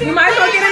You might as well get